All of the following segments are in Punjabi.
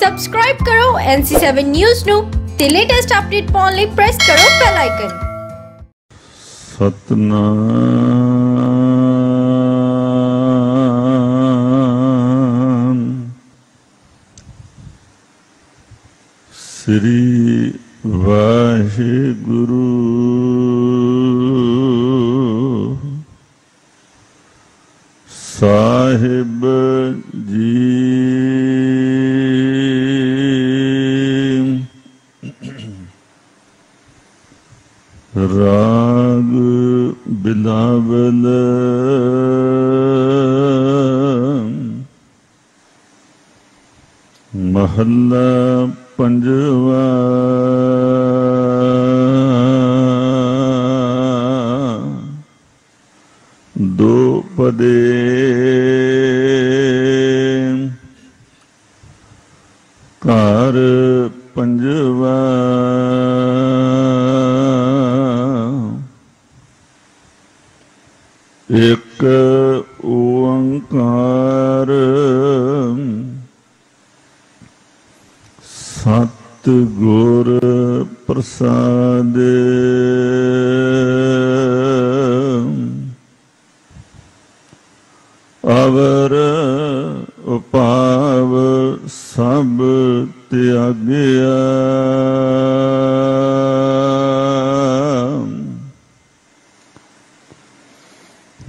ਸਬਸਕ੍ਰਾਈਬ ਕਰੋ NC7 ਨਿਊਜ਼ ਨੂੰ ਤੇ ਲੇਟੈਸਟ ਅਪਡੇਟ ਪਾਉਣ ਲਈ ਪ੍ਰੈਸ ਕਰੋ ਬੈਲ ਆਈਕਨ ਸਤਨਾਮ ਸ੍ਰੀ ਵਾਹਿਗੁਰੂ ਰਾਗ ਬਿਲਾਵਲ ਮਹੱਲਾ ਪੰਜਵਾ। ਦੋ ਪਦੇ। ਘਰ ਪੰਜਵਾ। ਇੱਕ ਓੰਕਾਰ ਸਤ ਗੁਰ ਪ੍ਰਸਾਦ। ਅਵਰ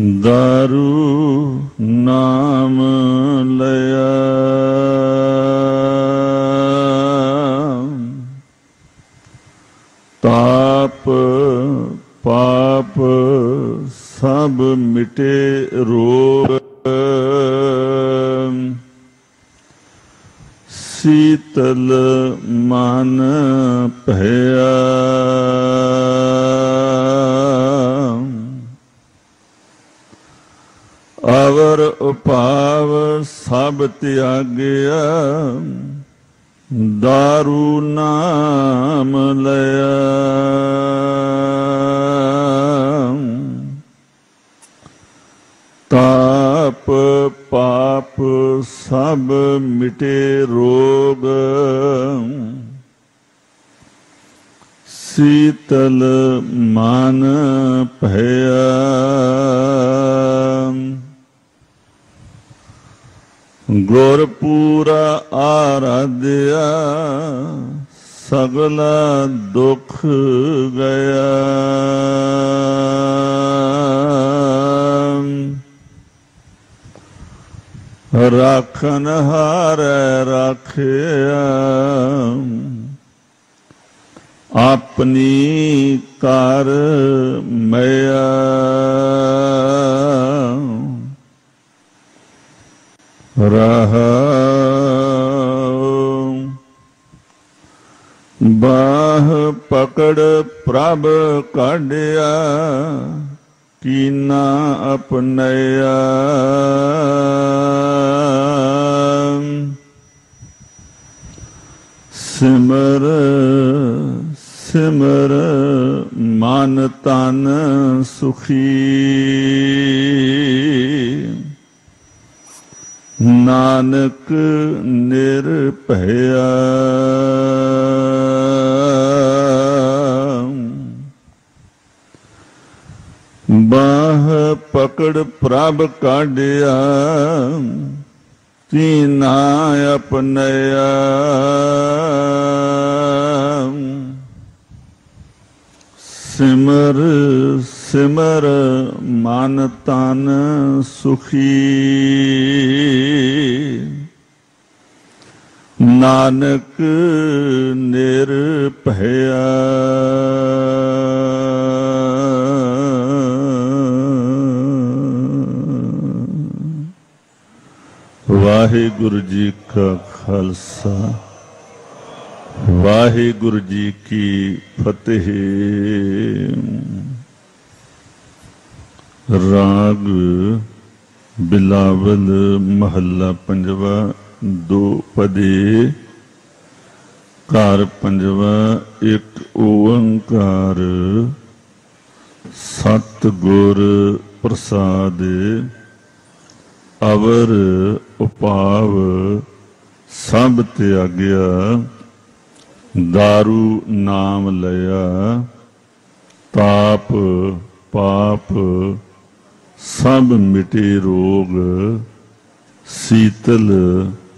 ਦਾਰੂ ਨਾਮ ਲਿਆ ਤਾਪ ਪਾਪ ਸਭ ਮਿਟੇ ਰੋਗ ਸੀਤਲ ਮਨ ਭਇਆ ਅਵਰ ਉਪਾਵ ਸਭ ਤਿਆਗਿਆ, ਦਾਰੂ ਨਾਮ ਲਿਆ। ਤਾਪ ਪਾਪ ਸਭ ਮਿਟੇ ਰੋਗ, ਸੀਤਲ ਮਨ ਭਇਆ। ਗੁਰ ਪੂਰਾ ਆਰਾਧਿਆ ਸਗਲਾ ਦੁਖ ਗਿਆ ਰਾਖਨ ਹਾਰੈ ਰਾਖਿਆ ਆਪਣੀ ਕਰ ਮਿਆ ਰਹਾ ਬਾਹ ਪਕੜ ਪ੍ਰਭ ਕਾਢਿਆ ਕੀਨਾ ਅਪਨਿਆ ਸਿਮਰ ਸਿਮਰ ਮਨ ਤਨ ਸੁਖੀ ਨਾਨਕ ਨਿਰਭਇਆ। ਬਾਹ ਪਕੜ ਪ੍ਰਭ ਕਾਢਿਆ ਤੀਨਾ ਅਪਨਿਆ ਸਿਮਰ ਸਿਮਰ ਮਨ ਤਨ ਸੁਖੀ। ਨਾਨਕ ਨਿਰਭਇਆ। ਵਾਹਿਗੁਰੂ ਜੀ ਕਾ ਖਾਲਸਾ ਵਾਹਿਗੁਰੂ ਜੀ ਕੀ ਫਤਿਹ। ਰਾਗ ਬਿਲਾਵਲ ਮਹੱਲਾ ਪੰਜਵਾ। ਦੋ ਪਦੇ। ਘਰ ਪੰਜਵਾ, ਇੱਕ ਓੰਕਾਰ। ਸਤ ਗੁਰ ਪ੍ਰਸਾਦ। ਅਵਰ ਉਪਾਵ, ਸਭ ਤਿਆਗਿਆ। दारू ਨਾਮ ਲਿਆ। ਤਾਪ, ਪਾਪ, ਸਭ ਮਿਟੇ ਰੋਗ। ਸੀਤਲ